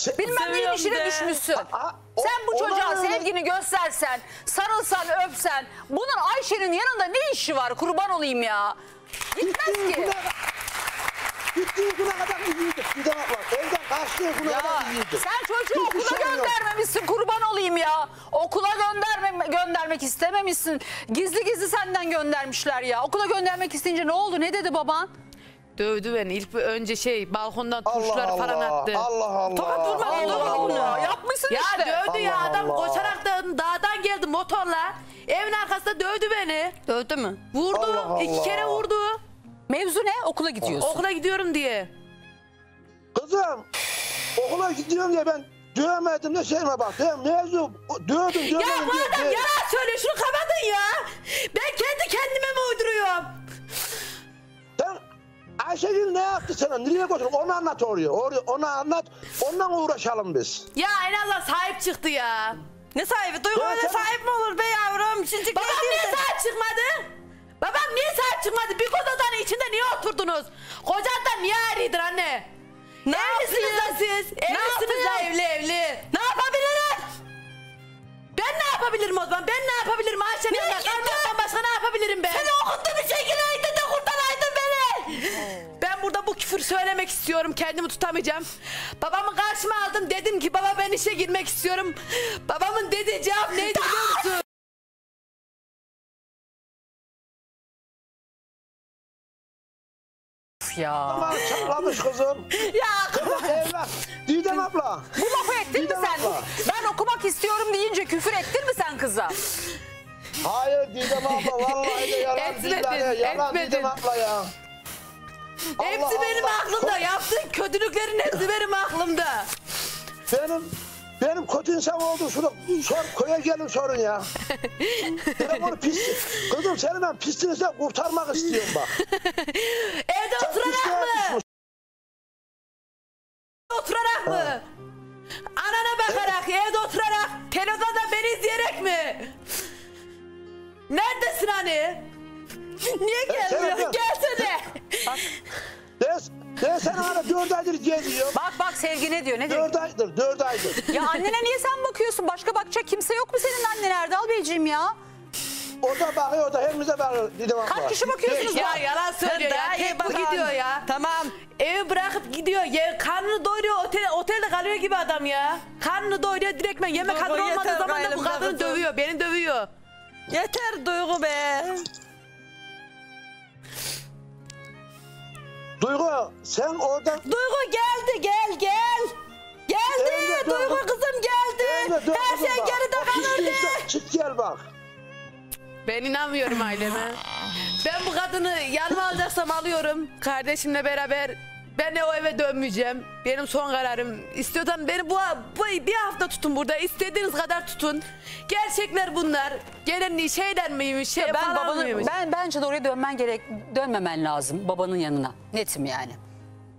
Se- Bilmem neyin Seviyorum işine de. düşmüşsün. Aa, o- Sen bu çocuğa sevgini göstersen, sarılsan, öpsen. Bunun Ayşe'nin yanında ne işi var? Kurban olayım ya. Gitmez ki. gittiği güne kadar iyiydik. Bir de bak evden kaçtığı güne Ya kadar iyiydik. sen çocuğu Hiçbir okula şey yok. göndermemişsin kurban olayım ya. Okula gönderme, göndermek istememişsin. Gizli gizli senden göndermişler ya. Okula göndermek isteyince ne oldu? Ne dedi baban? Dövdü beni. İlk önce şey balkondan Allah turşular falan Allah, attı. Allah Allah. Tokat vurmadı, Allah vurmadı. Yapmışsın Ya işte. dövdü ya Allah adam Allah. koşarak da dağdan geldi motorla. Evin arkasında dövdü beni. Dövdü mü? Vurdu. Allah iki Allah. kere vurdu. Mevzu ne? Okula gidiyorsun. Okula gidiyorum diye. Kızım okula gidiyorum diye ben dövmedim de şeyime bak. Ben mevzu dövdüm dövmedim Ya bu adam diye- yalan söylüyor. Şunu kapatın ya. Ben kendi kendime mi uyduruyorum? Ayşegül ne yaptı sana? Nereye götürdün? Onu anlat oraya. oraya. Onu anlat. Ondan uğraşalım biz. Ya en Allah sahip çıktı ya. Ne sahibi? Duygu öyle sahip mi olur be yavrum? Şimdi Babam niye sahip çıkmadı? Babam niye sahip çıkmadı? Bir odanın içinde niye oturdunuz? Kocandan niye ayrıydın anne? Ne Evlisiniz da siz. Evlisiniz da evli evli. Ne yapabilirim? Ben ne yapabilirim o zaman? Ben ne yapabilirim? Yanına gittin? kalmaktan başka ne yapabilirim ben? Seni okuttun bir şekilde aydın da kurtaraydın beni. Ben burada bu küfür söylemek istiyorum. Kendimi tutamayacağım. Babamı karşıma aldım. Dedim ki baba ben işe girmek istiyorum. Babamın dediği cevap neydi biliyor musun? Ya. Aman çatlamış kızım. ya Kızım evlat. Didem abla. Bu lafı ettin mi Didem sen? abla. Ben okumak istiyorum deyince küfür ettin mi sen kıza? Hayır Didem abla vallahi de yalan Etmedin, billahi yalan etmedin. Didem abla ya. Hepsi Allah benim Allah. aklımda. Yaptığın kötülüklerin hepsi benim aklımda. Benim benim kötü insan olduğum şunu sor köye gelin sorun ya. Benim onu pis. Kızım seni ben pisliğinizden kurtarmak istiyorum bak. Evde Sen oturarak mı? düşmüşsün. Oturarak mı? Anana bakarak, evde oturarak, televizyonda beni izleyerek mi? Neredesin hani? Niye gelmiyorsun? sen- Gelsene. Ben, ben seni hala dört aydır geziyorum. Bak bak Sevgi ne diyor? Ne diyor? Dört aydır, dört aydır. Ya annene niye sen bakıyorsun? Başka bakacak kimse yok mu senin annen Erdal Beyciğim ya? O da bakıyor, o da hepimize bakıyor Didem abla. Kaç kişi bakıyorsunuz? Ya yalan söylüyor ya. Tek bu gidiyor ya. Tamam. Evi bırakıp gidiyor. Ya, karnını doyuruyor. Otel, otelde kalıyor gibi adam ya. Karnını doyuruyor direktmen. Yemek hazır olmadığı zaman da bu kadını dövüyor. Beni dövüyor. Yeter Duygu be. Duygu sen oradan... Duygu geldi gel gel. Geldi Evde Duygu kızım geldi. Evde dön Her kızım şey bak. geride O kalırdı. pisliğinizden Çık gel bak. Ben inanmıyorum aileme. Ben bu kadını yanıma alacaksam alıyorum. Kardeşimle beraber ben o eve dönmeyeceğim. Benim son kararım. İstiyorsan beni bu, bu bir hafta tutun burada. İstediğiniz kadar tutun. Gerçekler bunlar. Gelen şeyler miymiş, şey Ben falan babanın mıymış? ben bence de oraya dönmen gerek dönmemen lazım babanın yanına. Netim yani.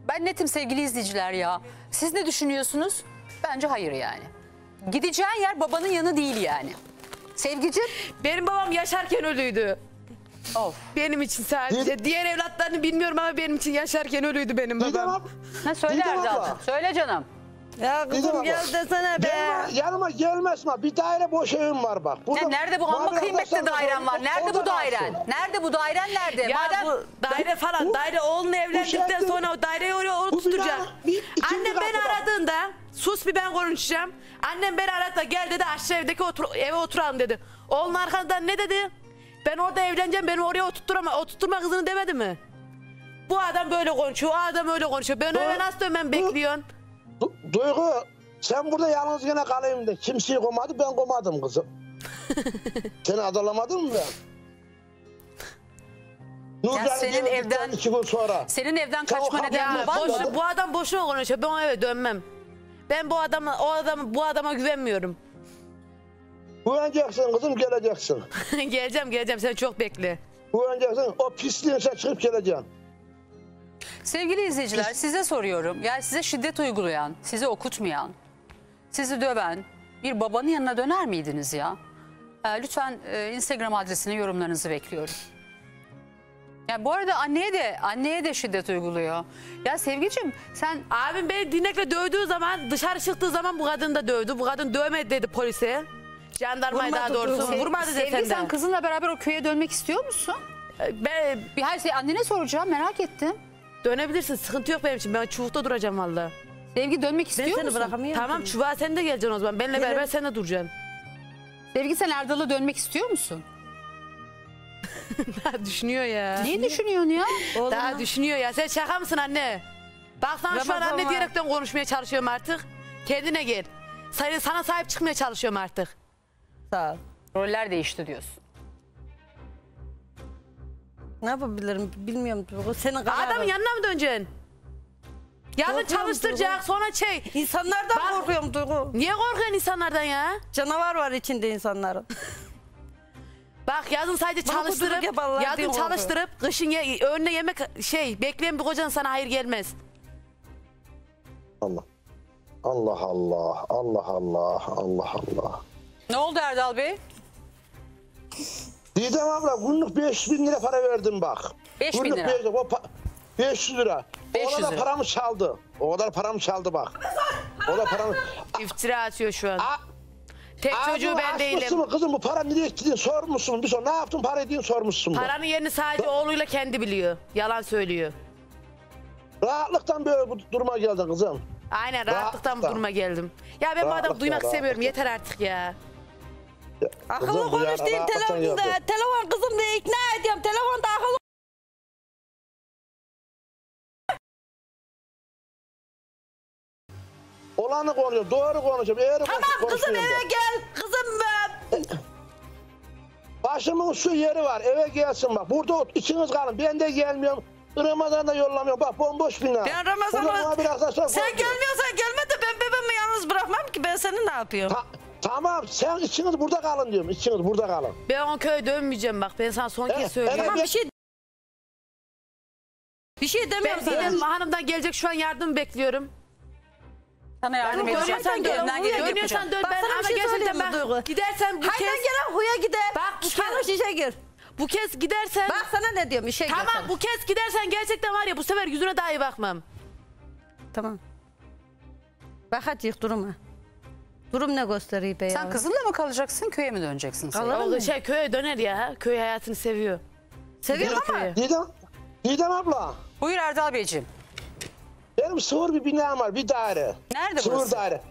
Ben netim sevgili izleyiciler ya. Siz ne düşünüyorsunuz? Bence hayır yani. Gideceğin yer babanın yanı değil yani. Sevgicim. Benim babam yaşarken ölüydü. Of. Benim için sadece. Diğer evlatlarını bilmiyorum ama benim için yaşarken ölüydü benim Didem babam. abla. Ne söyle Didem abla. Erdal'cığım. Söyle canım. Ya Didem kızım abla. gel desene be. Yanıma, yanıma gelmez mi? Bir daire boş evim var bak. Burada Ya nerede bu amma muhabir kıymetli arkadaşlar dairen var? Nerede orada bu dairen? kalsın. Nerede bu dairen nerede? Ya Madem bu daire falan, bu- daire oğlunla evlendikten şartı- sonra o daireyi oraya Bu oturtacak. bina bir- ikinci Annem beni aradığında, sus bir ben konuşacağım. Annem beni aradı da gel dedi aşağı evdeki otur, eve oturalım dedi. Oğlun arkandan ne dedi? Ben orada evleneceğim, beni oraya oturtturama, oturtturma kızını demedi mi? Bu adam böyle konuşuyor, o adam öyle konuşuyor. Ben eve nasıl dönmem bekliyorsun? Du- Duygu sen burada yalnız gene kalayım de. Kimseyi komadı ben komadım kızım. Seni adalamadın mı ben? Nurcan senin evden- iki gün sonra. senin evden Sen kaçma kapıyı- neden Ya baban boş, mı? bu adam boşuna konuşuyor. Ben o eve dönmem. Ben bu adama, o adamı, bu adama güvenmiyorum. Güveneceksin kızım geleceksin. geleceğim, geleceğim. Sen çok bekle. Güveneceksin o pisliğin sen çıkıp geleceksin. Sevgili izleyiciler size soruyorum. Yani size şiddet uygulayan, sizi okutmayan, sizi döven bir babanın yanına döner miydiniz ya? Ee, lütfen e, Instagram adresine yorumlarınızı bekliyorum. Ya bu arada anneye de anneye de şiddet uyguluyor. Ya Sevgicim sen Abim beni dinekle dövdüğü zaman dışarı çıktığı zaman bu kadın da dövdü. Bu kadın dövmedi dedi polise. Jandarmaya daha Vurmadı, doğrusu. dövdü. Vurmadı Sevgi dedi sen kızınla beraber o köye dönmek istiyor musun? Ben, Bir her şey annene soracağım merak ettim. dönebilirsin sıkıntı yok benim için. Ben çubukta duracağım valla. Sevgi dönmek Ben istiyor seni musun? bırakamıyorum. Tamam çubuğa sen de geleceksin o zaman. Benimle Gelirim. beraber sen de duracaksın. Sevgi sen Erdal'a dönmek istiyor musun? Daha düşünüyor ya. Niye düşünüyorsun ya? Oğlum, Daha düşünüyor ya. Sen şaka mısın anne? Bak sana şu an Ramazan anne var. diyerekten konuşmaya çalışıyorum artık. Kendine gel. Sana, sana sahip çıkmaya çalışıyorum artık. Sağ ol. Roller değişti diyorsun. Ne yapabilirim bilmiyorum Duygu. Senin kararın. Adamın yanına mı döneceksin? Yarın Korkuyorum çalıştıracak Duygu. sonra şey. İnsanlardan Bak- korkuyorum Duygu. Niye korkuyorsun insanlardan ya? Canavar var içinde insanların. Bak yazın sadece Bana çalıştırıp yaparlar yazın korkuyorum. çalıştırıp kışın ye, önüne yemek şey bekleyen bir kocan sana hayır gelmez. Allah. Allah Allah. Allah Allah. Allah Allah. Ne oldu Erdal Bey? Didem abla günlük 500 bin lira para verdim bak. 5 bin Günlük lira. 500 o pa- 500 lira. 500 o kadar lira. paramı çaldı. O kadar paramı çaldı bak. O da paramı... İftira atıyor şu an. A- Tek çocuğu Ağzını ben açmışsın değilim. mı kızım bu para nereye gitti sormuşsun. Bir sor ne yaptın parayı diye sormuşsun. mu? Paranın yerini sadece oğluyla kendi biliyor. Yalan söylüyor. Rahatlıktan böyle bu duruma geldin kızım. Aynen rahatlıktan bu Rahatlıktan. duruma geldim. Ya ben bu adamı Rahatlıktan, duymak istemiyorum. rahatlıktan. Yeter artık ya. Akıllı Kızım konuş rahatlıktan telefonda. Telefon kızım diye ikna ediyorum. Telefonda akıllı. Olanı konuşuyorum, doğru konuşuyorum, eğri Tamam kızım konuşmuyorum eve ben. gel. Kızım e, Başımın su yeri var, eve gelsin bak. Burada ot- ikiniz kalın, ben de gelmiyorum. Ramazan'da yollamıyorum, bak bomboş bina. ben Ramazan'a... Sen gelmiyorsan gelme de ben bebeğimi yalnız bırakmam ki. Ben seni ne yapıyorum? Ta- tamam, sen ikiniz burada kalın diyorum, ikiniz burada kalın. Ben o köye dönmeyeceğim bak. Ben sana son Evet, kez söylüyorum. Tamam bir şey... Bir şey demiyorum Ben sana. Hanımdan gelecek şu an yardım bekliyorum. Sana yardım Yani edeceğim. dönüyorsan dön. Elinden geleni Dönüyorsan dön. Bak Ben sana bir ama şey gerçekten. Duygu? Gidersen bu Haydan kez. gelen huya gider. Bak bu Çalış kez. işe gir. Bu kez gidersen. Bak sana ne diyorum işe gir. Tamam sen. bu kez gidersen gerçekten var ya bu sefer yüzüne dahi bakmam. Tamam. Bakacak duruma. Durum ne gösteriyor be ya? Sen kızınla mı kalacaksın köye mi döneceksin? Sevgi? Kalırım. O şey köye döner ya. Köy hayatını seviyor. O ama. Didem, Didem abla, Buyur Erdal Beyciğim. benim sığır bir binam var, bir daire. Nerede Sığır burası? daire.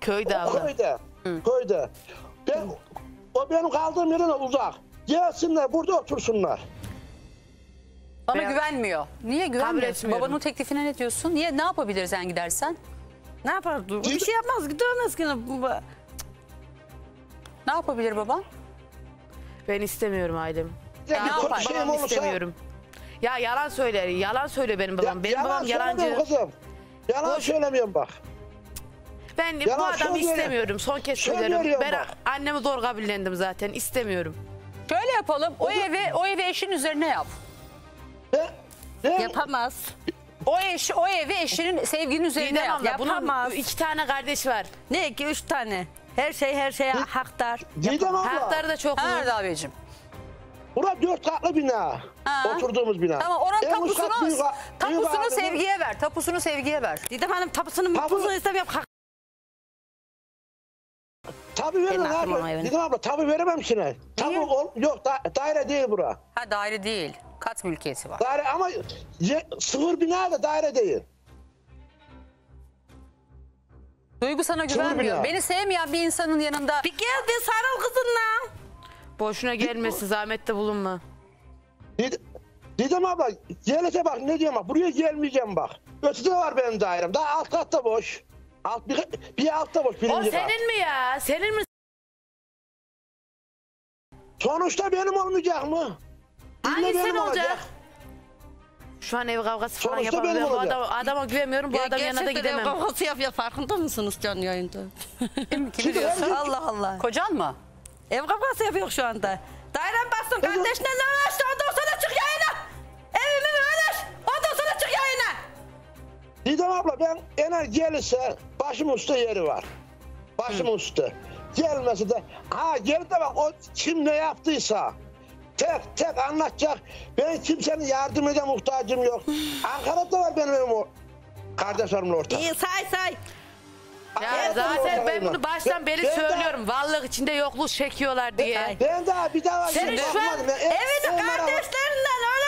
Köyde abla. Köyde, köyde. Ben, o benim kaldığım yerden uzak. Gelsinler, burada otursunlar. Bana Ben- güvenmiyor. Niye güvenmiyorsun? etmiyorum. Babanın teklifine ne diyorsun? Niye ne yapabilir sen gidersen? Ne yapar Duygu? Bir şey yapmaz ki dövmez ki. Bu- Ne yapabilir baban? Ben istemiyorum ailem. Ya, ne yapar? şeyim Babam olursa- istemiyorum. Ya yalan söyler. Yalan söylüyor benim babam. Ya- benim yalan babam yalancı. Kızım. Yalan Boş- söylemiyorum bak. Ben bu Yalan adamı söylüyor. istemiyorum. Son kez Söylüyor söylüyorum. Ben bak. annemi zor kabullendim zaten. İstemiyorum. Şöyle yapalım. O evi o evi eşin üzerine yap. Ben, ben, Yapamaz. O eş o evi eşinin sevginin üzerine Didem yap. abla bunun iki tane kardeş var. Ne ki üç tane. Her şey her şeye haktar. Didem abla. Hayatları da çok Ha uzun. Erdal Beyciğim. Bura dört katlı bina. Ha. Oturduğumuz bina. Tamam oranın En üst kat tapusunu büyük- büyük tapusunu sevgiye ver. Tapusunu sevgiye ver. Didem Hanım tapusunu Tapu- mutlusunu istemiyorum. Hak- Tabii veremem Benim aklıma abi. evine. Didem abla tabii veremem şimdi. Tabii ol, yok da, daire değil bura. Ha daire değil. Kat mülkiyeti var. Daire ama sıfır bina da daire değil. Duygu sana güvenmiyor. Beni sevmeyen bir insanın yanında Bir gel bir sarıl kızınla. Boşuna gelmesin. Zahmette bulunma. Did- Didem abla gelete bak ne diyorum bak buraya gelmeyeceğim bak. Ötede var benim dairem. Daha alt katta boş. Alt bir, bir altta boş O birinci kat. senin mi ya? Senin mi? Sonuçta benim olmayacak mı? İlle Hangi benim sen olacak? Şu an ev kavgası falan Sonuçta benim Ben bu olacak. adam, adama güvenmiyorum. Bu Ya adam yanına da gerçekten ev gidemem. kavgası yapıyor farkında mısınız canlı yayında? kim, diyorsun? Allah Allah. Kocan mı? Ev kavgası yapıyor şu anda. Dairem bastım Kızım- kardeşine ne uğraştı ondan sonra çık yayına. Evimi uğraş ondan sonra çık yayına. Didem abla ben eğer gelirse başım üstte yeri var. Başım üstte. Gelmesi de ha gel de bak o kim ne yaptıysa tek tek anlatacak. Ben kimsenin yardımına muhtacım yok. Ankara'da var benim evim o. Kardeşlerimle ortak. İyi say say. Ya Ankara'da var zaten ortak ben evim. bunu baştan beri Ben daha- söylüyorum. Varlık içinde yokluk çekiyorlar diye. Ben daha bir daha Senin şu an bakmadım. Ben ev- Evini ev merakı- kardeşlerinden öyle.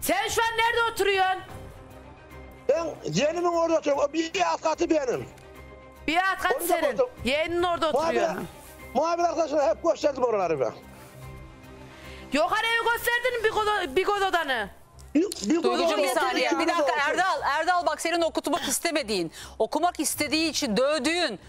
Sen şu an nerede oturuyorsun? Ben yeğenimin orada oturuyorum. O bir alt katı benim. Bir kat Orada senin. buldum. Yeğenin orada oturuyor. Muhabir arkadaşlar hep gösterdim oraları ben. Yok hani evi gösterdin bir kodo, bir kod odanı. Bir, saniye. Bir dakika. Erdal. Erdal bak senin okutmak istemediğin, okumak istediği için dövdüğün